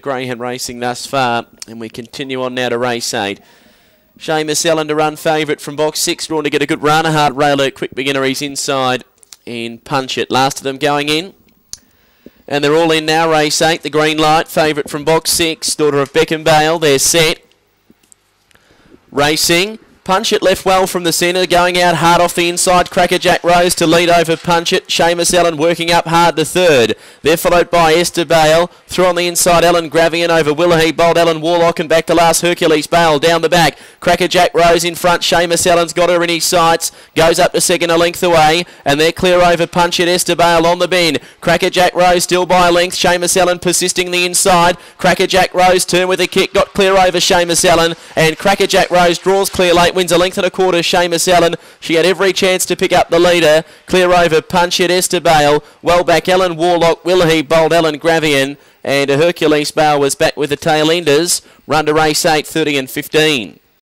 Greyhound racing thus far, and we continue on now to race eight. Seamus Ellen to run favourite from box six, drawn to get a good run. A hard railer, quick beginner, he's inside in Punch It. Last of them going in. And they're all in now, race eight. The green light, favourite from box six, daughter of Bekim Bale. They're set. Racing. Punch it left well from the centre, going out hard off the inside. Crackerjack Rose to lead over Punch it. Seamus Ellen working up hard to third. They're followed by Esther Bale. Through on the inside, Ellen Gravian over Willahee Bold, Ellen Warlock, and back to last Hercules Bale down the back. Crackerjack Rose in front. Seamus Ellen's got her in his sights. Goes up to second a length away, and they're clear over Punch it. Esther Bale on the bend. Crackerjack Rose still by a length. Seamus Ellen persisting the inside. Crackerjack Rose turn with a kick, got clear over Seamus Ellen, and Crackerjack Rose draws clear late wins a length and a quarter. Seamus Ellen. She had every chance to pick up the leader. Clear over Punch it, Esther Bale. Well back Ellen Warlock, Willahee Bold, Ellen Gravian. And Hercules Bale was back with the tail enders. Run to race 8, 30 and 15.